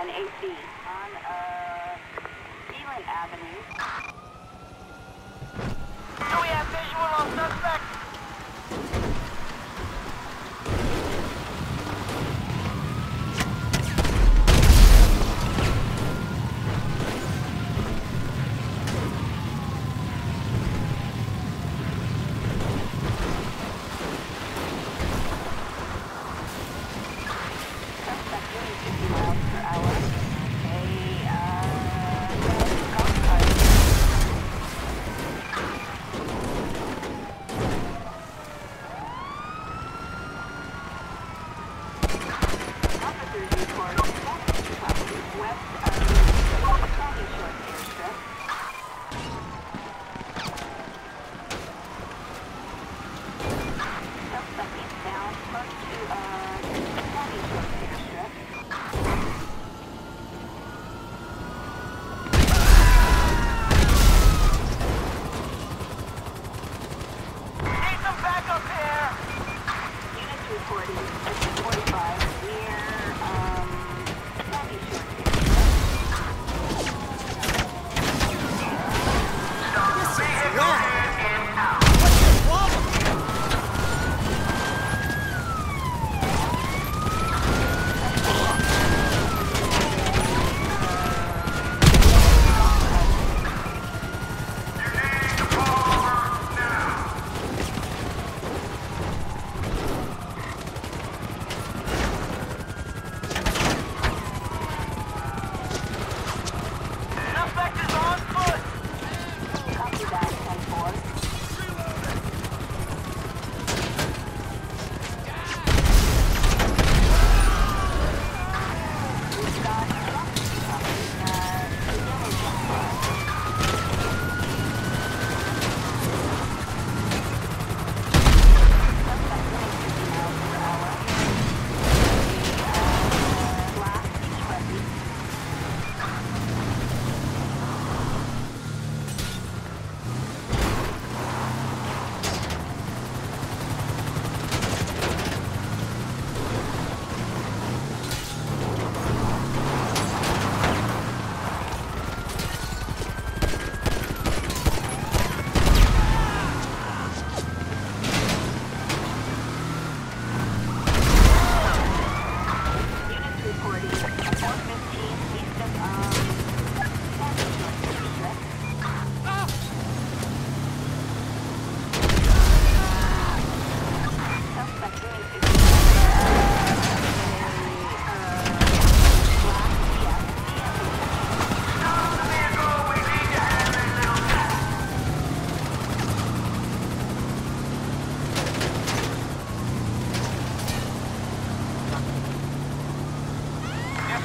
and 8B.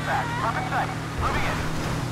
back. Drop sight. Moving in.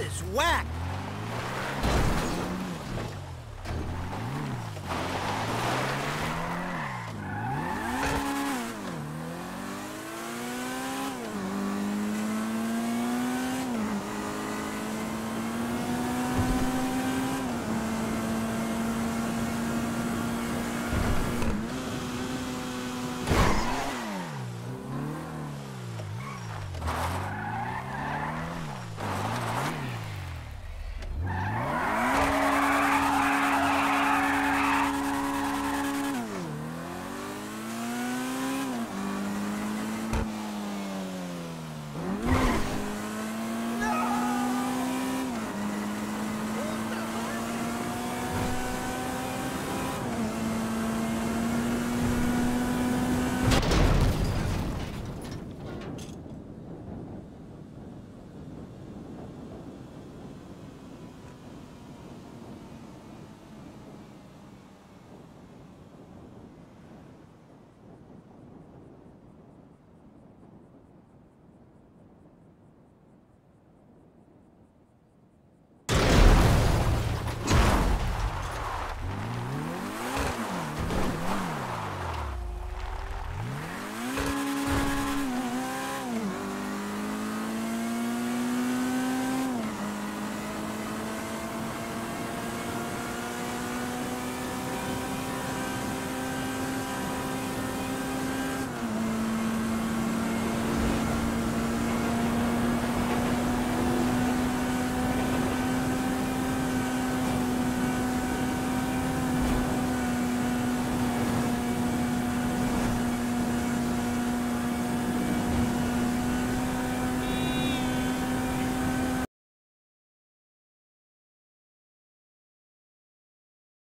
is whack!